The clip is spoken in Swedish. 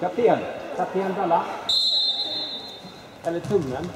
Kapten. Kapten Dalla. Eller tummen.